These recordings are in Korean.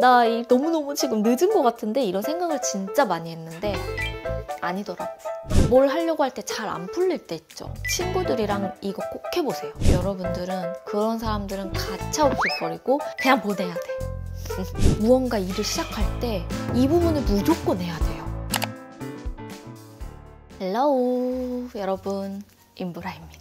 나이 너무너무 지금 늦은 것 같은데 이런 생각을 진짜 많이 했는데 아니더라고. 뭘 하려고 할 때 잘 안 풀릴 때 있죠. 친구들이랑 이거 꼭 해보세요. 여러분들은 그런 사람들은 가차없이 버리고 그냥 보내야 돼. 무언가 일을 시작할 때 이 부분을 무조건 해야 돼요. Hello 여러분 인보라입니다.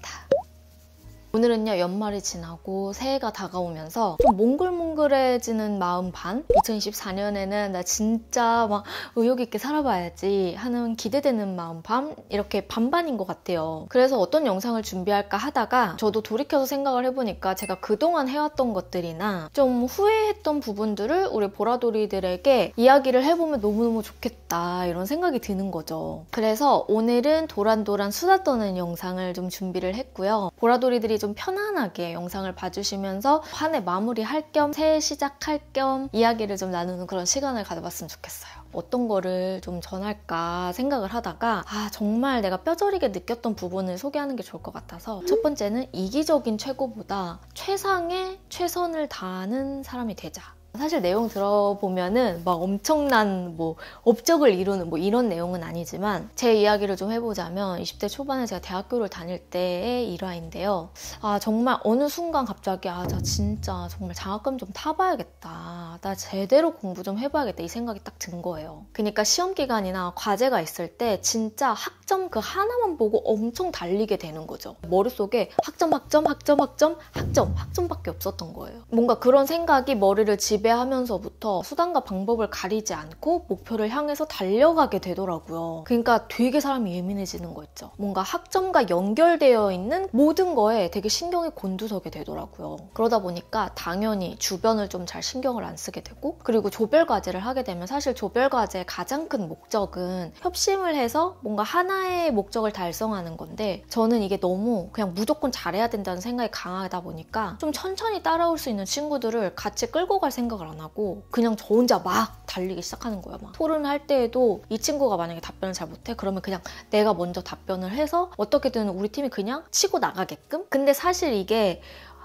오늘은요 연말이 지나고 새해가 다가오면서 좀 몽글몽글해지는 마음 반? 2024년에는 나 진짜 막 의욕 있게 살아봐야지 하는 기대되는 마음 반? 이렇게 반반인 것 같아요. 그래서 어떤 영상을 준비할까 하다가 저도 돌이켜서 생각을 해보니까 제가 그동안 해왔던 것들이나 좀 후회했던 부분들을 우리 보라돌이들에게 이야기를 해보면 너무너무 좋겠다 이런 생각이 드는 거죠. 그래서 오늘은 도란도란 수다 떠는 영상을 좀 준비를 했고요. 보라돌이들이 좀 편안하게 영상을 봐주시면서 한 해 마무리할 겸 새해 시작할 겸 이야기를 좀 나누는 그런 시간을 가져봤으면 좋겠어요. 어떤 거를 좀 전할까 생각을 하다가 아 정말 내가 뼈저리게 느꼈던 부분을 소개하는 게 좋을 것 같아서 첫 번째는 이기적인 최고보다 최상의 최선을 다하는 사람이 되자 사실 내용 들어보면은 막 엄청난 뭐 업적을 이루는 뭐 이런 내용은 아니지만 제 이야기를 좀 해보자면 20대 초반에 제가 대학교를 다닐 때의 일화인데요. 아 정말 어느 순간 갑자기 아 나 진짜 정말 장학금 좀 타봐야겠다. 나 제대로 공부 좀 해봐야겠다 이 생각이 딱 든 거예요. 그러니까 시험 기간이나 과제가 있을 때 진짜 학점 그 하나만 보고 엄청 달리게 되는 거죠. 머릿속에 학점 학점 학점 학점 학점 학점밖에 없었던 거예요. 뭔가 그런 생각이 머리를 지배 지배하면서부터 수단과 방법을 가리지 않고 목표를 향해서 달려가게 되더라고요. 그러니까 되게 사람이 예민해지는 거 있죠. 뭔가 학점과 연결되어 있는 모든 거에 되게 신경이 곤두서게 되더라고요. 그러다 보니까 당연히 주변을 좀 잘 신경을 안 쓰게 되고 그리고 조별 과제를 하게 되면 사실 조별 과제의 가장 큰 목적은 협심을 해서 뭔가 하나의 목적을 달성하는 건데 저는 이게 너무 그냥 무조건 잘해야 된다는 생각이 강하다 보니까 좀 천천히 따라올 수 있는 친구들을 같이 끌고 갈 생각 생각을 안 하고 그냥 저 혼자 막 달리기 시작하는 거야. 막 토론할 때에도 이 친구가 만약에 답변을 잘 못해 그러면 그냥 내가 먼저 답변을 해서 어떻게든 우리 팀이 그냥 치고 나가게끔. 근데 사실 이게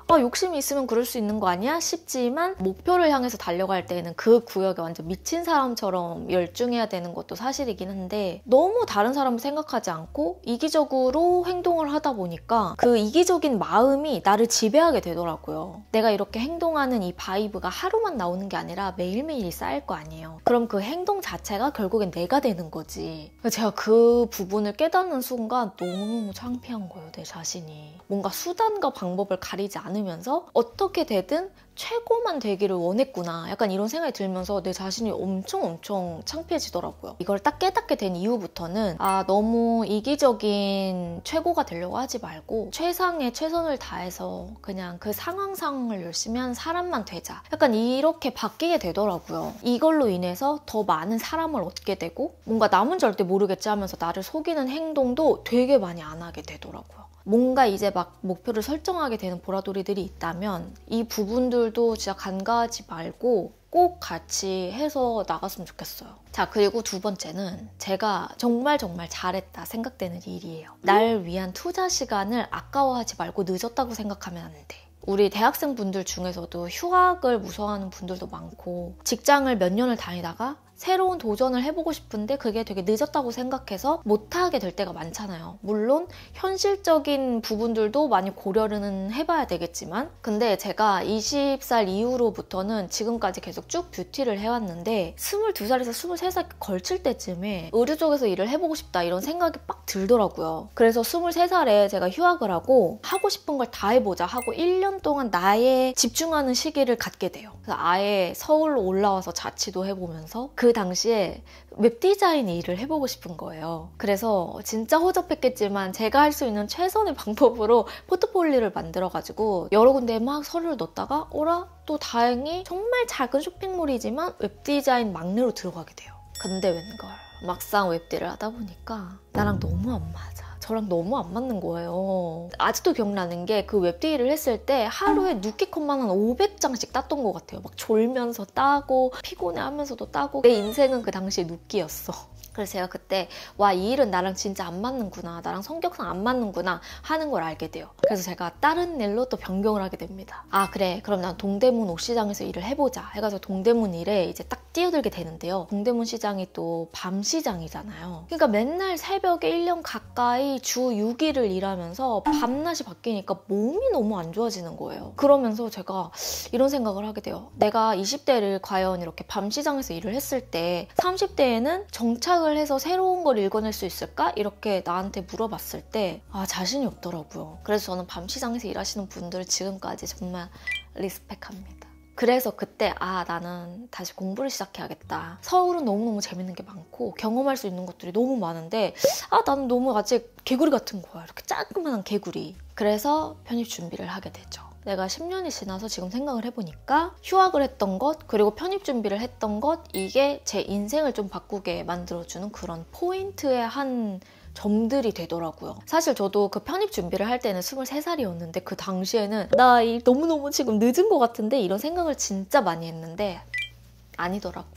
어, 욕심이 있으면 그럴 수 있는 거 아니야? 싶지만 목표를 향해서 달려갈 때는 그 구역에 완전 미친 사람처럼 열중해야 되는 것도 사실이긴 한데 너무 다른 사람을 생각하지 않고 이기적으로 행동을 하다 보니까 그 이기적인 마음이 나를 지배하게 되더라고요. 내가 이렇게 행동하는 이 vibe가 하루만 나오는 게 아니라 매일매일 쌓일 거 아니에요. 그럼 그 행동 자체가 결국엔 내가 되는 거지. 제가 그 부분을 깨닫는 순간 너무 창피한 거예요, 내 자신이. 뭔가 수단과 방법을 가리지 않 않으면서 어떻게 되든 최고만 되기를 원했구나. 약간 이런 생각이 들면서 내 자신이 엄청 엄청 창피해지더라고요. 이걸 딱 깨닫게 된 이후부터는 아, 너무 이기적인 최고가 되려고 하지 말고 최상의 최선을 다해서 그냥 그 상황상을 열심히 하는 사람만 되자. 약간 이렇게 바뀌게 되더라고요. 이걸로 인해서 더 많은 사람을 얻게 되고 뭔가 남은 절대 모르겠지 하면서 나를 속이는 행동도 되게 많이 안 하게 되더라고요. 뭔가 이제 막 목표를 설정하게 되는 보라돌이들이 있다면 이 부분들도 진짜 간과하지 말고 꼭 같이 해서 나갔으면 좋겠어요. 자, 그리고 두 번째는 제가 정말 정말 잘했다 생각되는 일이에요. 날 위한 투자 시간을 아까워하지 말고 늦었다고 생각하면 안 돼. 우리 대학생 분들 중에서도 휴학을 무서워하는 분들도 많고 직장을 몇 년을 다니다가 새로운 도전을 해보고 싶은데 그게 되게 늦었다고 생각해서 못하게 될 때가 많잖아요. 물론 현실적인 부분들도 많이 고려는 해봐야 되겠지만 근데 제가 20살 이후로부터는 지금까지 계속 쭉 뷰티를 해왔는데 22살에서 23살 걸칠 때쯤에 의류 쪽에서 일을 해보고 싶다 이런 생각이 빡 들더라고요. 그래서 23살에 제가 휴학을 하고 하고 싶은 걸 다 해보자 하고 1년 동안 나에 집중하는 시기를 갖게 돼요. 그래서 아예 서울로 올라와서 자취도 해보면서 그 당시에 웹 디자인 일을 해보고 싶은 거예요. 그래서 진짜 허접했겠지만 제가 할 수 있는 최선의 방법으로 포트폴리오를 만들어가지고 여러 군데에 막 서류를 넣었다가 오라 또 다행히 정말 작은 쇼핑몰이지만 웹 디자인 막내로 들어가게 돼요. 근데 웬걸 막상 웹디를 하다 보니까 나랑 너무 안 맞아. 저랑 너무 안 맞는 거예요. 아직도 기억나는 게 그 웹디를 했을 때 하루에 누끼컷만 한 500장씩 땄던 것 같아요. 막 졸면서 따고 피곤해 하면서도 따고 내 인생은 그 당시에 누끼였어. 그래서 제가 그때 와 이 일은 나랑 진짜 안 맞는구나. 나랑 성격상 안 맞는구나. 하는 걸 알게 돼요. 그래서 제가 다른 일로 또 변경을 하게 됩니다 아 그래. 그럼 난 동대문 옷시장에서 일을 해보자. 해가지고 동대문 일에 이제 딱 뛰어들게 되는데요. 동대문 시장이 또 밤 시장이잖아요. 그러니까 맨날 새벽에 1년 가까이 주 6일을 일하면서 밤낮이 바뀌니까 몸이 너무 안 좋아지는 거예요. 그러면서 제가 이런 생각을 하게 돼요. 내가 20대를 과연 이렇게 밤 시장에서 일을 했을 때 30대에는 정착을 해서 새로운 걸 읽어낼 수 있을까? 이렇게 나한테 물어봤을 때 아, 자신이 없더라고요. 그래서 저는 밤시장에서 일하시는 분들을 지금까지 정말 respect합니다. 그래서 그때 아 나는 다시 공부를 시작해야겠다. 서울은 너무너무 재밌는 게 많고 경험할 수 있는 것들이 너무 많은데 아 나는 너무 아직 개구리 같은 거야. 이렇게 조그만한 개구리. 그래서 편입 준비를 하게 되죠. 내가 10년이 지나서 지금 생각을 해보니까 휴학을 했던 것 그리고 편입 준비를 했던 것 이게 제 인생을 좀 바꾸게 만들어주는 그런 포인트의 한 점들이 되더라고요. 사실 저도 그 편입 준비를 할 때는 23살이었는데 그 당시에는 나 너무너무 지금 늦은 것 같은데 이런 생각을 진짜 많이 했는데 아니더라고.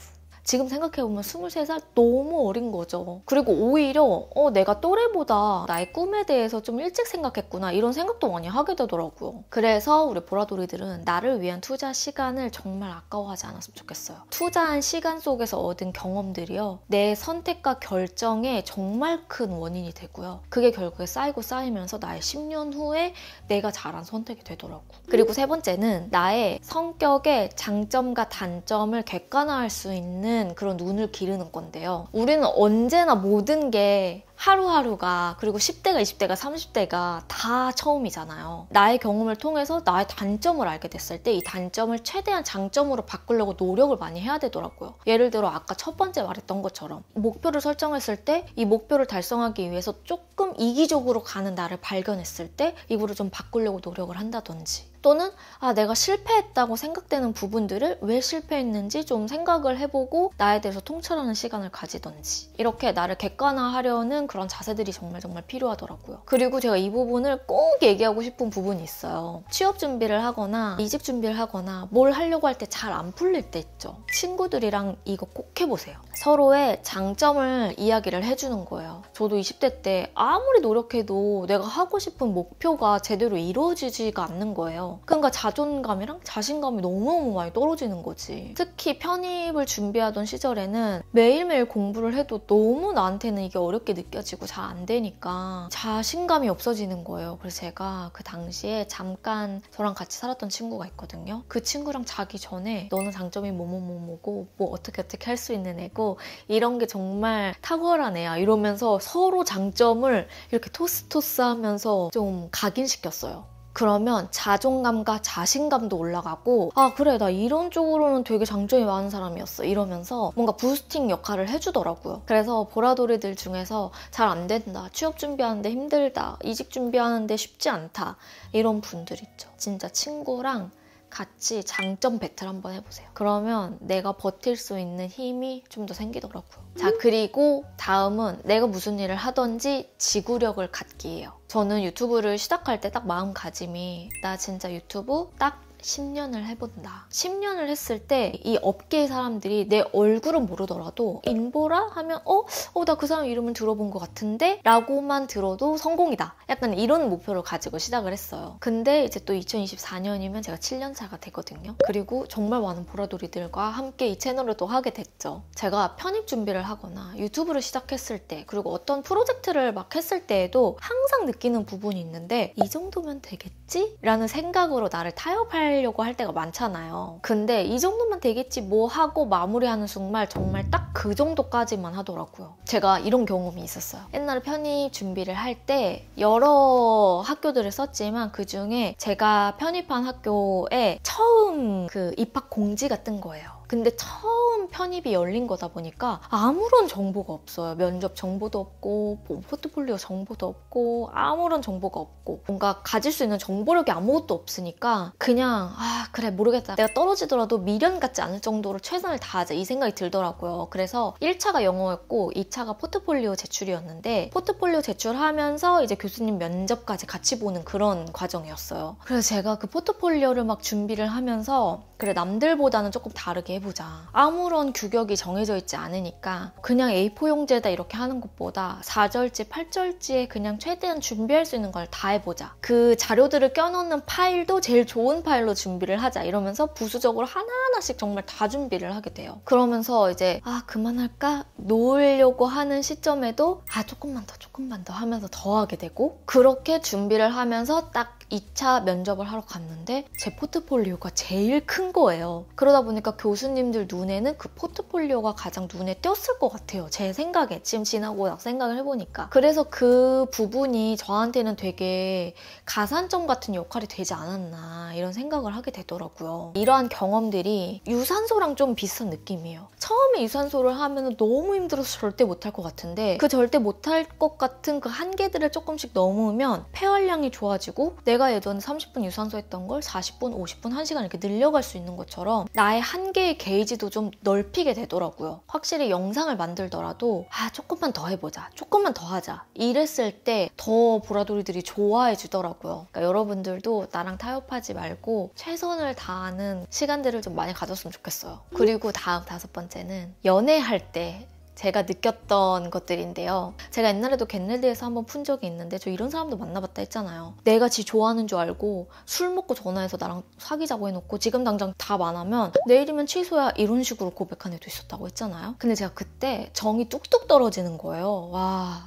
지금 생각해보면 23살 너무 어린 거죠. 그리고 오히려 어, 내가 또래보다 나의 꿈에 대해서 좀 일찍 생각했구나 이런 생각도 많이 하게 되더라고요. 그래서 우리 보라돌이들은 나를 위한 투자 시간을 정말 아까워하지 않았으면 좋겠어요. 투자한 시간 속에서 얻은 경험들이요. 내 선택과 결정에 정말 큰 원인이 되고요. 그게 결국에 쌓이고 쌓이면서 나의 10년 후에 내가 잘한 선택이 되더라고. 그리고 세 번째는 나의 성격의 장점과 단점을 객관화할 수 있는 있는 그런 눈을 기르는 건데요. 우리는 언제나 모든 게 하루하루가 그리고 10대가 20대가 30대가 다 처음이잖아요. 나의 경험을 통해서 나의 단점을 알게 됐을 때 이 단점을 최대한 장점으로 바꾸려고 노력을 많이 해야 되더라고요. 예를 들어 아까 첫 번째 말했던 것처럼 목표를 설정했을 때 이 목표를 달성하기 위해서 조금 이기적으로 가는 나를 발견했을 때 이거를 좀 바꾸려고 노력을 한다든지 또는 아 내가 실패했다고 생각되는 부분들을 왜 실패했는지 좀 생각을 해보고 나에 대해서 통찰하는 시간을 가지던지 이렇게 나를 객관화하려는 그런 자세들이 정말 정말 필요하더라고요. 그리고 제가 이 부분을 꼭 얘기하고 싶은 부분이 있어요. 취업 준비를 하거나 이직 준비를 하거나 뭘 하려고 할 때 잘 안 풀릴 때 있죠. 친구들이랑 이거 꼭 해보세요. 서로의 장점을 이야기를 해주는 거예요. 저도 20대 때 아무리 노력해도 내가 하고 싶은 목표가 제대로 이루어지지가 않는 거예요. 그러니까 자존감이랑 자신감이 너무너무 많이 떨어지는 거지. 특히 편입을 준비하던 시절에는 매일매일 공부를 해도 너무 나한테는 이게 어렵게 느껴지고 잘 안 되니까 자신감이 없어지는 거예요. 그래서 제가 그 당시에 잠깐 저랑 같이 살았던 친구가 있거든요. 그 친구랑 자기 전에 너는 장점이 뭐뭐뭐뭐고 뭐 어떻게 어떻게 할 수 있는 애고 이런 게 정말 탁월한 애야 이러면서 서로 장점을 이렇게 토스토스 하면서 좀 각인시켰어요. 그러면 자존감과 자신감도 올라가고 아 그래 나 이런 쪽으로는 되게 장점이 많은 사람이었어 이러면서 뭔가 부스팅 역할을 해주더라고요. 그래서 보라돌이들 중에서 잘 안 된다 취업 준비하는데 힘들다 이직 준비하는데 쉽지 않다 이런 분들 있죠. 진짜 친구랑 같이 장점 배틀 한번 해보세요. 그러면 내가 버틸 수 있는 힘이 좀 더 생기더라고요. 자, 그리고 다음은 내가 무슨 일을 하던지 지구력을 갖기예요. 저는 유튜브를 시작할 때 딱 마음가짐이 나 진짜 유튜브 딱 10년을 해본다. 10년을 했을 때 이 업계의 사람들이 내 얼굴은 모르더라도 인보라 하면 어? 어, 나 그 사람 이름은 들어본 것 같은데? 라고만 들어도 성공이다. 약간 이런 목표를 가지고 시작을 했어요. 근데 이제 또 2024년이면 제가 7년 차가 되거든요. 그리고 정말 많은 보라돌이들과 함께 이 채널을 또 하게 됐죠. 제가 편입 준비를 하거나 유튜브를 시작했을 때 그리고 어떤 프로젝트를 막 했을 때에도 항상 느끼는 부분이 있는데 이 정도면 되겠지? 라는 생각으로 나를 타협할 하려고 할 때가 많잖아요. 근데 이 정도면 되겠지 뭐 하고 마무리하는 순간 정말 딱 그 정도까지만 하더라고요. 제가 이런 경험이 있었어요. 옛날에 편입 준비를 할 때 여러 학교들을 썼지만 그 중에 제가 편입한 학교에 처음 그 입학 공지가 뜬 거예요. 근데 처음 편입이 열린 거다 보니까 아무런 정보가 없어요. 면접 정보도 없고 뭐 포트폴리오 정보도 없고 아무런 정보가 없고 뭔가 가질 수 있는 정보력이 아무것도 없으니까 그냥 아 그래 모르겠다. 내가 떨어지더라도 미련 같지 않을 정도로 최선을 다하자 이 생각이 들더라고요. 그래서 1차가 영어였고 2차가 포트폴리오 제출이었는데 포트폴리오 제출하면서 이제 교수님 면접까지 같이 보는 그런 과정이었어요. 그래서 제가 그 포트폴리오를 막 준비를 하면서 그래 남들보다는 조금 다르게 해보자. 아무런 규격이 정해져 있지 않으니까 그냥 A4 용지에다 이렇게 하는 것보다 4절지, 8절지에 그냥 최대한 준비할 수 있는 걸 다 해보자. 그 자료들을 껴넣는 파일도 제일 좋은 파일로 준비를 하자. 이러면서 부수적으로 하나하나씩 정말 다 준비를 하게 돼요. 그러면서 이제 아 그만할까? 놓으려고 하는 시점에도 아 조금만 더 조금만 더 하면서 더 하게 되고 그렇게 준비를 하면서 딱 2차 면접을 하러 갔는데 제 포트폴리오가 제일 큰 거예요. 그러다 보니까 교수님들 눈에는 그 포트폴리오가 가장 눈에 띄었을 것 같아요. 제 생각에. 지금 지나고 막 생각을 해보니까. 그래서 그 부분이 저한테는 되게 가산점 같은 역할이 되지 않았나 이런 생각을 하게 되더라고요. 이러한 경험들이 유산소랑 좀 비슷한 느낌이에요. 처음에 유산소를 하면 너무 힘들어서 절대 못할 것 같은데 그 절대 못할 것 같은 그 한계들을 조금씩 넘으면 폐활량이 좋아지고 내가 내가 예전에 30분 유산소 했던 걸 40분, 50분, 1시간 이렇게 늘려갈 수 있는 것처럼 나의 한계의 게이지도 좀 넓히게 되더라고요. 확실히 영상을 만들더라도 아 조금만 더 해보자, 조금만 더 하자 이랬을 때 더 보라돌이들이 좋아해 주더라고요. 그러니까 여러분들도 나랑 타협하지 말고 최선을 다하는 시간들을 좀 많이 가졌으면 좋겠어요. 그리고 다음 다섯 번째는 연애할 때 제가 느꼈던 것들인데요. 제가 옛날에도 겟레디에서 한번 푼 적이 있는데 저 이런 사람도 만나봤다 했잖아요. 내가 지 좋아하는 줄 알고 술 먹고 전화해서 나랑 사귀자고 해놓고 지금 당장 답 안 하면 내일이면 취소야 이런 식으로 고백한 애도 있었다고 했잖아요. 근데 제가 그때 정이 뚝뚝 떨어지는 거예요. 와,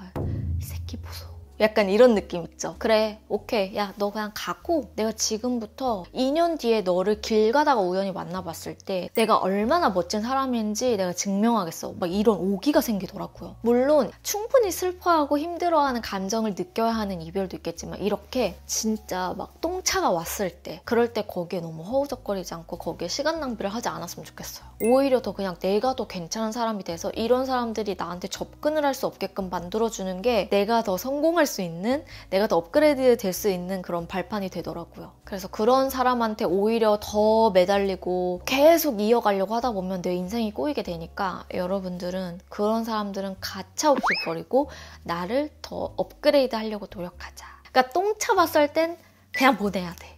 이 새끼 보소. 약간 이런 느낌 있죠. 그래, 오케이. 야, 너 그냥 가고 내가 지금부터 2년 뒤에 너를 길 가다가 우연히 만나봤을 때 내가 얼마나 멋진 사람인지 내가 증명하겠어. 막 이런 오기가 생기더라고요. 물론 충분히 슬퍼하고 힘들어하는 감정을 느껴야 하는 이별도 있겠지만 이렇게 진짜 막 똥차가 왔을 때 그럴 때 거기에 너무 허우적거리지 않고 거기에 시간 낭비를 하지 않았으면 좋겠어요. 오히려 더 그냥 내가 더 괜찮은 사람이 돼서 이런 사람들이 나한테 접근을 할 수 없게끔 만들어주는 게 내가 더 성공할 수 있는 내가 더 업그레이드 될 수 있는 그런 발판이 되더라고요. 그래서 그런 사람한테 오히려 더 매달리고 계속 이어가려고 하다 보면 내 인생이 꼬이게 되니까 여러분들은 그런 사람들은 가차없이 버리고 나를 더 업그레이드 하려고 노력하자. 그러니까 똥 차봤을 땐 그냥 보내야 돼.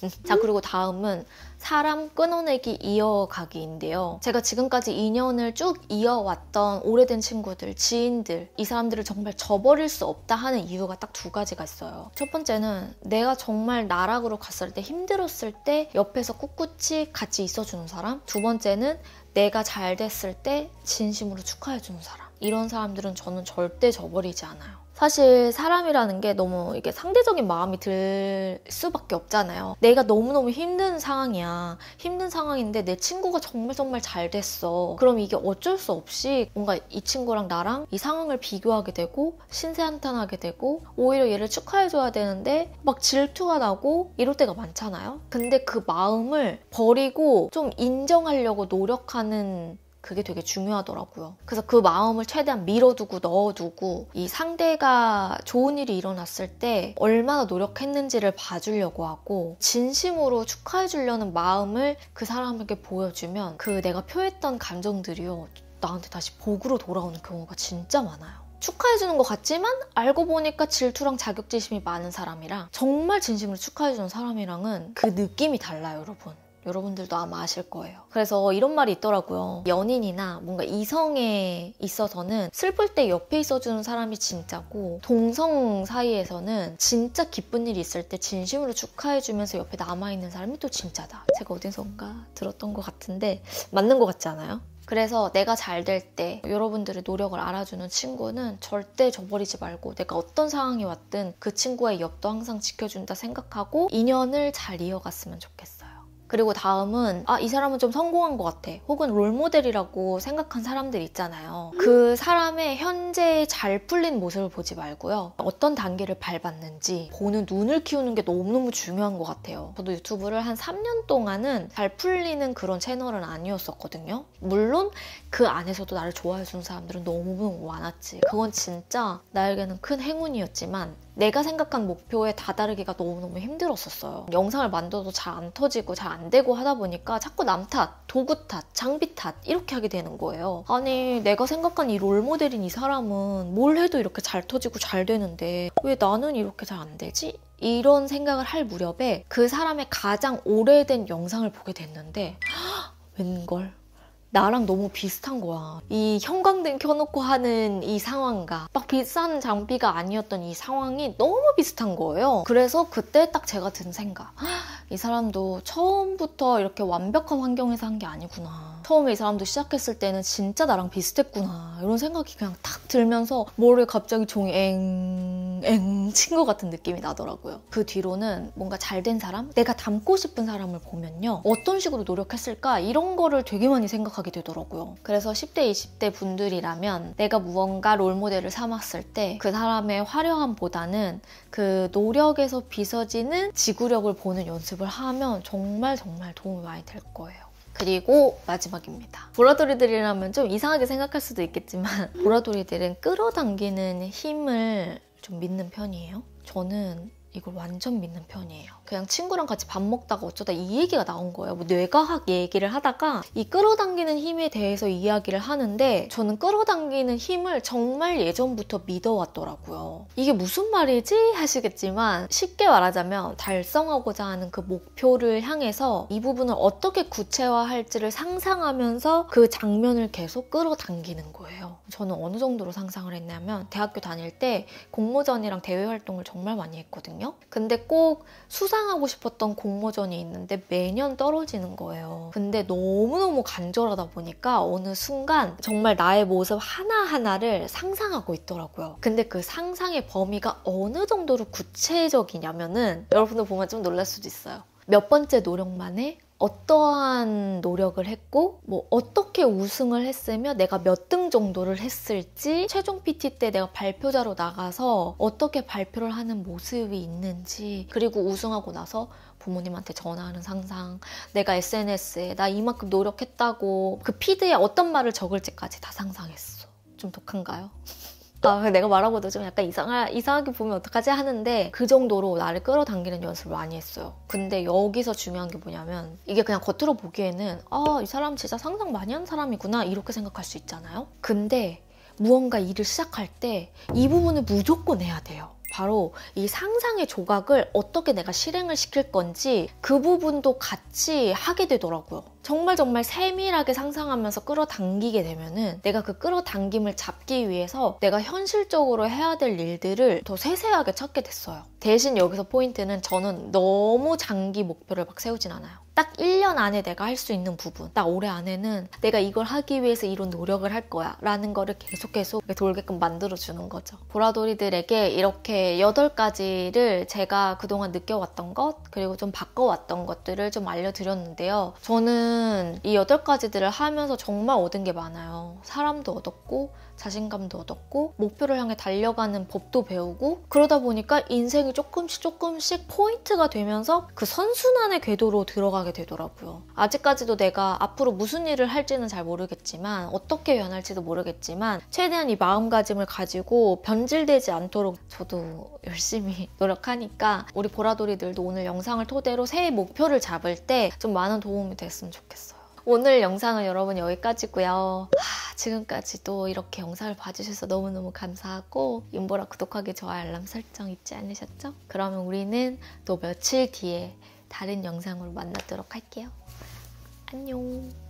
자, 그리고 다음은 사람 끊어내기 이어가기인데요. 제가 지금까지 2년을 쭉 이어왔던 오래된 친구들, 지인들, 이 사람들을 정말 저버릴 수 없다 하는 이유가 딱 두 가지가 있어요. 첫 번째는 내가 정말 나락으로 갔을 때 힘들었을 때 옆에서 꿋꿋이 같이 있어주는 사람. 두 번째는 내가 잘 됐을 때 진심으로 축하해주는 사람. 이런 사람들은 저는 절대 저버리지 않아요. 사실 사람이라는 게 너무 이게 상대적인 마음이 들 수밖에 없잖아요. 내가 너무너무 힘든 상황이야. 힘든 상황인데 내 친구가 정말 정말 잘 됐어. 그럼 이게 어쩔 수 없이 뭔가 이 친구랑 나랑 이 상황을 비교하게 되고 신세한탄하게 되고 오히려 얘를 축하해줘야 되는데 막 질투가 나고 이럴 때가 많잖아요. 근데 그 마음을 버리고 좀 인정하려고 노력하는 그게 되게 중요하더라고요. 그래서 그 마음을 최대한 밀어두고 넣어두고 이 상대가 좋은 일이 일어났을 때 얼마나 노력했는지를 봐주려고 하고 진심으로 축하해주려는 마음을 그 사람에게 보여주면 그 내가 표했던 감정들이요. 나한테 다시 복으로 돌아오는 경우가 진짜 많아요. 축하해주는 것 같지만 알고 보니까 질투랑 자격지심이 많은 사람이랑 정말 진심으로 축하해주는 사람이랑은 그 느낌이 달라요, 여러분. 여러분들도 아마 아실 거예요. 그래서 이런 말이 있더라고요. 연인이나 뭔가 이성에 있어서는 슬플 때 옆에 있어주는 사람이 진짜고 동성 사이에서는 진짜 기쁜 일이 있을 때 진심으로 축하해주면서 옆에 남아있는 사람이 또 진짜다. 제가 어디선가 들었던 것 같은데 맞는 것 같지 않아요? 그래서 내가 잘 될 때 여러분들의 노력을 알아주는 친구는 절대 저버리지 말고 내가 어떤 상황이 왔든 그 친구의 옆도 항상 지켜준다 생각하고 인연을 잘 이어갔으면 좋겠어요. 그리고 다음은 아, 이 사람은 좀 성공한 것 같아. 혹은 롤모델이라고 생각한 사람들 있잖아요. 그 사람의 현재 잘 풀린 모습을 보지 말고요. 어떤 단계를 밟았는지 보는 눈을 키우는 게 너무너무 중요한 것 같아요. 저도 유튜브를 한 3년 동안은 잘 풀리는 그런 채널은 아니었었거든요. 물론 그 안에서도 나를 좋아해 주는 사람들은 너무 많았지. 그건 진짜 나에게는 큰 행운이었지만 내가 생각한 목표에 다다르기가 너무너무 힘들었었어요. 영상을 만들어도 잘 안 터지고 잘 안 되고 하다 보니까 자꾸 남 탓, 도구 탓, 장비 탓 이렇게 하게 되는 거예요. 아니 내가 생각한 이 롤모델인 이 사람은 뭘 해도 이렇게 잘 터지고 잘 되는데 왜 나는 이렇게 잘 안 되지? 이런 생각을 할 무렵에 그 사람의 가장 오래된 영상을 보게 됐는데 웬걸 나랑 너무 비슷한 거야. 이 형광등 켜놓고 하는 이 상황과 막 비싼 장비가 아니었던 이 상황이 너무 비슷한 거예요. 그래서 그때 딱 제가 든 생각. 이 사람도 처음부터 이렇게 완벽한 환경에서 한 게 아니구나. 처음에 이 사람도 시작했을 때는 진짜 나랑 비슷했구나. 이런 생각이 그냥 탁 들면서 머리에 갑자기 종이 엥, 엥, 친 것 같은 느낌이 나더라고요. 그 뒤로는 뭔가 잘 된 사람? 내가 닮고 싶은 사람을 보면요. 어떤 식으로 노력했을까? 이런 거를 되게 많이 생각하 게 되더라고요. 그래서 10대, 20대 분들이라면 내가 무언가 롤모델을 삼았을 때 그 사람의 화려함보다는 그 노력에서 빚어지는 지구력을 보는 연습을 하면 정말 정말 도움이 많이 될 거예요. 그리고 마지막입니다. 보라돌이들이라면 좀 이상하게 생각할 수도 있겠지만 보라돌이들은 끌어당기는 힘을 좀 믿는 편이에요. 저는 이걸 완전 믿는 편이에요. 그냥 친구랑 같이 밥 먹다가 어쩌다 이 얘기가 나온 거예요. 뭐 뇌과학 얘기를 하다가 이 끌어당기는 힘에 대해서 이야기를 하는데 저는 끌어당기는 힘을 정말 예전부터 믿어왔더라고요. 이게 무슨 말이지? 하시겠지만 쉽게 말하자면 달성하고자 하는 그 목표를 향해서 이 부분을 어떻게 구체화할지를 상상하면서 그 장면을 계속 끌어당기는 거예요. 저는 어느 정도로 상상을 했냐면 대학교 다닐 때 공모전이랑 대외 활동을 정말 많이 했거든요. 근데 꼭 수상하고 싶었던 공모전이 있는데 매년 떨어지는 거예요. 근데 너무너무 간절하다 보니까 어느 순간 정말 나의 모습 하나하나를 상상하고 있더라고요. 근데 그 상상의 범위가 어느 정도로 구체적이냐면은 여러분들 보면 좀 놀랄 수도 있어요. 몇 번째 노력 만에 어떠한 노력을 했고 뭐 어떻게 우승을 했으며 내가 몇 등 정도를 했을지 최종 PT 때 내가 발표자로 나가서 어떻게 발표를 하는 모습이 있는지 그리고 우승하고 나서 부모님한테 전화하는 상상 내가 SNS에 나 이만큼 노력했다고 그 피드에 어떤 말을 적을지까지 다 상상했어 좀 독한가요? 아, 내가 말하고도 좀 약간 이상하, 이상하게 보면 어떡하지 하는데 그 정도로 나를 끌어당기는 연습을 많이 했어요. 근데 여기서 중요한 게 뭐냐면 이게 그냥 겉으로 보기에는 아, 이 사람 진짜 상상 많이 한 사람이구나 이렇게 생각할 수 있잖아요. 근데 무언가 일을 시작할 때 이 부분을 무조건 해야 돼요. 바로 이 상상의 조각을 어떻게 내가 실행을 시킬 건지 그 부분도 같이 하게 되더라고요. 정말 정말 세밀하게 상상하면서 끌어당기게 되면은 내가 그 끌어당김을 잡기 위해서 내가 현실적으로 해야 될 일들을 더 세세하게 찾게 됐어요. 대신 여기서 포인트는 저는 너무 장기 목표를 막 세우진 않아요. 딱 1년 안에 내가 할 수 있는 부분, 딱 올해 안에는 내가 이걸 하기 위해서 이런 노력을 할 거야 라는 거를 계속 계속 돌게끔 만들어주는 거죠. 보라돌이들에게 이렇게 8가지를 제가 그동안 느껴왔던 것, 그리고 좀 바꿔왔던 것들을 좀 알려드렸는데요. 저는 이 8가지들을 하면서 정말 얻은 게 많아요. 사람도 얻었고, 자신감도 얻었고 목표를 향해 달려가는 법도 배우고 그러다 보니까 인생이 조금씩 조금씩 포인트가 되면서 그 선순환의 궤도로 들어가게 되더라고요. 아직까지도 내가 앞으로 무슨 일을 할지는 잘 모르겠지만 어떻게 변할지도 모르겠지만 최대한 이 마음가짐을 가지고 변질되지 않도록 저도 열심히 노력하니까 우리 보라돌이들도 오늘 영상을 토대로 새해 목표를 잡을 때 좀 많은 도움이 됐으면 좋겠어요. 오늘 영상은 여러분 여기까지고요. 하, 지금까지 도 이렇게 영상을 봐주셔서 너무너무 감사하고 윤보라 구독하기, 좋아요, 알람 설정 잊지 않으셨죠? 그러면 우리는 또 며칠 뒤에 다른 영상으로 만나도록 할게요. 안녕.